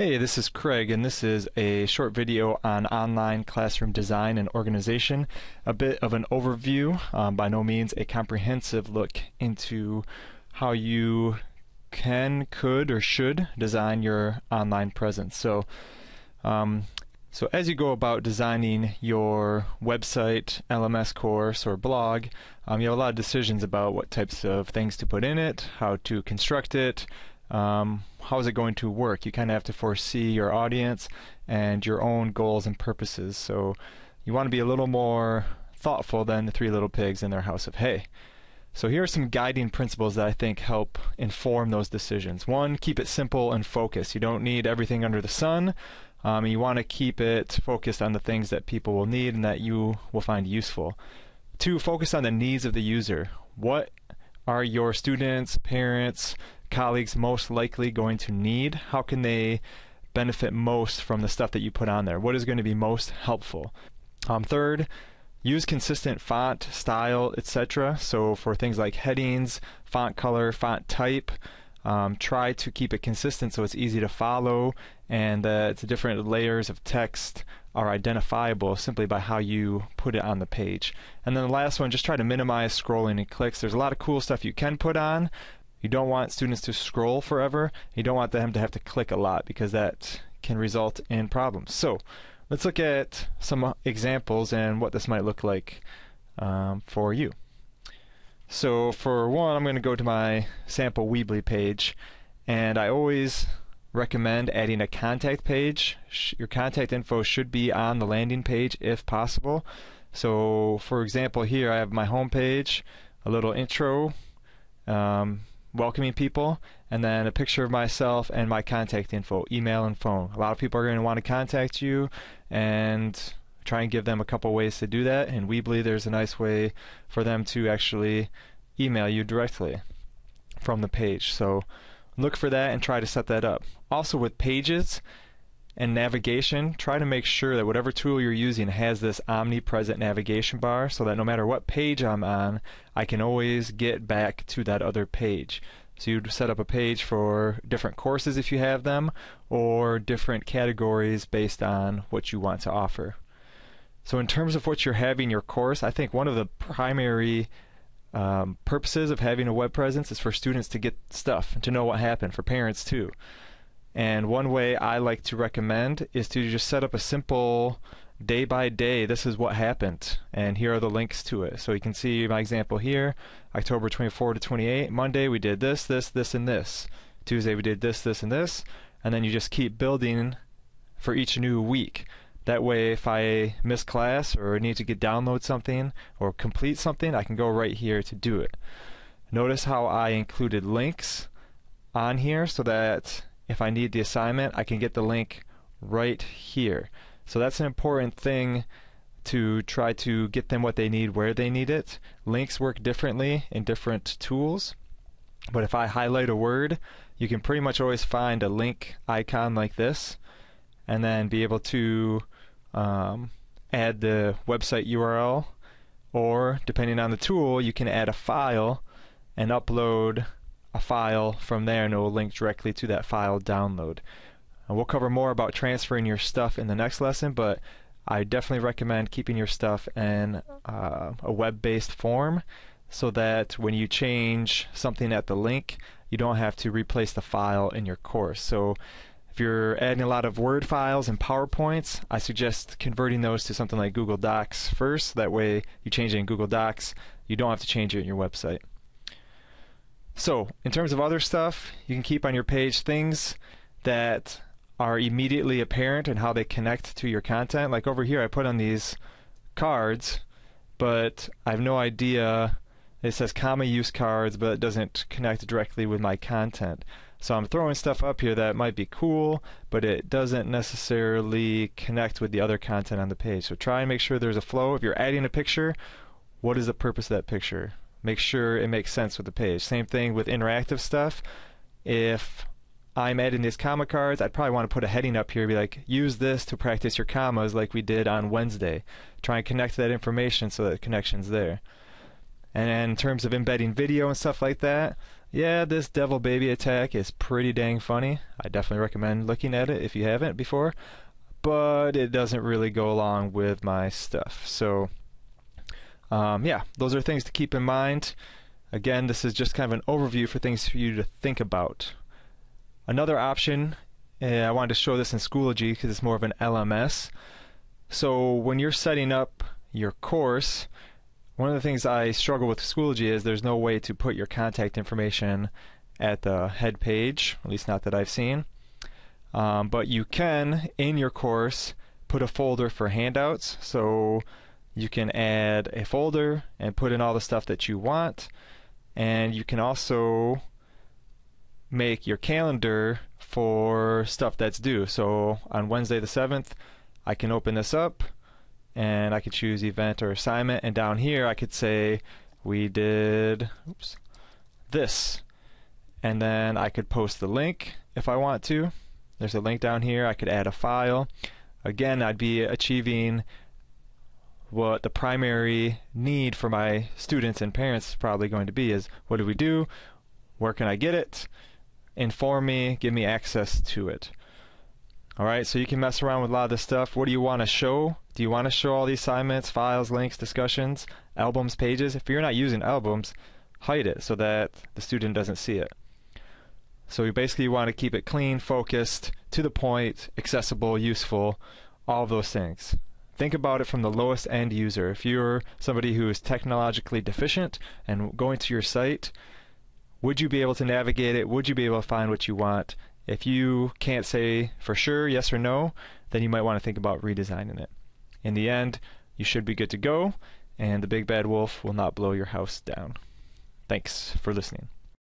Hey, this is Craig, and this is a short video on online classroom design and organization. A bit of an overview, um, by no means a comprehensive look into how you can, could, or should design your online presence. So, um, so as you go about designing your website, LMS course, or blog, um, you have a lot of decisions about what types of things to put in it, how to construct it, um, how is it going to work? You kind of have to foresee your audience and your own goals and purposes. So you want to be a little more thoughtful than the three little pigs in their house of hay. So here are some guiding principles that I think help inform those decisions. One, keep it simple and focused. You don't need everything under the sun. Um, you want to keep it focused on the things that people will need and that you will find useful. Two, focus on the needs of the user. What are your students, parents, colleagues most likely going to need? How can they benefit most from the stuff that you put on there? What is going to be most helpful? Um, third, use consistent font, style, etc. So for things like headings, font color, font type, um, try to keep it consistent so it's easy to follow and that the different layers of text are identifiable simply by how you put it on the page. And then the last one, just try to minimize scrolling and clicks. There's a lot of cool stuff you can put on, you don't want students to scroll forever. You don't want them to have to click a lot because that can result in problems. So let's look at some examples and what this might look like um, for you. So for one, I'm going to go to my sample Weebly page, and I always recommend adding a contact page. Your contact info should be on the landing page if possible. So for example, here I have my home page, a little intro, um, welcoming people, and then a picture of myself and my contact info, email and phone. A lot of people are going to want to contact you and try and give them a couple ways to do that. And Weebly, there's a nice way for them to actually email you directly from the page. So look for that and try to set that up. Also, with pages, and navigation, try to make sure that whatever tool you're using has this omnipresent navigation bar so that no matter what page I'm on, I can always get back to that other page. So you'd set up a page for different courses if you have them, or different categories based on what you want to offer. So in terms of what you're having your course, I think one of the primary um, purposes of having a web presence is for students to get stuff and to know what happened, for parents too. And one way I like to recommend is to just set up a simple day by day, this is what happened. And here are the links to it. So you can see my example here October 24 to 28. Monday we did this, this, this, and this. Tuesday we did this, this, and this. And then you just keep building for each new week. That way, if I miss class or need to get download something or complete something, I can go right here to do it. Notice how I included links on here so that if I need the assignment, I can get the link right here. So that's an important thing to try to get them what they need where they need it. Links work differently in different tools. But if I highlight a word, you can pretty much always find a link icon like this and then be able to um, add the website URL or depending on the tool you can add a file and upload a file from there and it will link directly to that file download. And we'll cover more about transferring your stuff in the next lesson, but I definitely recommend keeping your stuff in uh, a web-based form so that when you change something at the link, you don't have to replace the file in your course. So if you're adding a lot of Word files and PowerPoints, I suggest converting those to something like Google Docs first. That way you change it in Google Docs, you don't have to change it in your website. So, in terms of other stuff, you can keep on your page things that are immediately apparent and how they connect to your content. Like over here, I put on these cards, but I have no idea. It says comma use cards, but it doesn't connect directly with my content. So I'm throwing stuff up here that might be cool, but it doesn't necessarily connect with the other content on the page. So try and make sure there's a flow. If you're adding a picture, what is the purpose of that picture? Make sure it makes sense with the page. Same thing with interactive stuff. If I'm adding these comma cards, I'd probably want to put a heading up here, be like, use this to practice your commas like we did on Wednesday. Try and connect that information so that the connection's there. And in terms of embedding video and stuff like that, yeah, this devil baby attack is pretty dang funny. I definitely recommend looking at it if you haven't before, but it doesn't really go along with my stuff. So, um, yeah, those are things to keep in mind. Again, this is just kind of an overview for things for you to think about. Another option, uh, I wanted to show this in Schoology because it's more of an LMS. So when you're setting up your course, one of the things I struggle with Schoology is there's no way to put your contact information at the head page, at least not that I've seen. Um, but you can, in your course, put a folder for handouts. So you can add a folder and put in all the stuff that you want. And you can also make your calendar for stuff that's due. So on Wednesday the 7th, I can open this up and I could choose event or assignment. And down here I could say we did oops, this. And then I could post the link if I want to. There's a link down here. I could add a file. Again I'd be achieving what the primary need for my students and parents is probably going to be is what do we do where can I get it inform me give me access to it Alright, so you can mess around with a lot of this stuff. What do you want to show? Do you want to show all the assignments, files, links, discussions, albums, pages? If you're not using albums, hide it so that the student doesn't see it. So you basically want to keep it clean, focused, to the point, accessible, useful, all those things. Think about it from the lowest end user. If you're somebody who is technologically deficient and going to your site, would you be able to navigate it? Would you be able to find what you want? If you can't say for sure yes or no, then you might want to think about redesigning it. In the end, you should be good to go, and the big bad wolf will not blow your house down. Thanks for listening.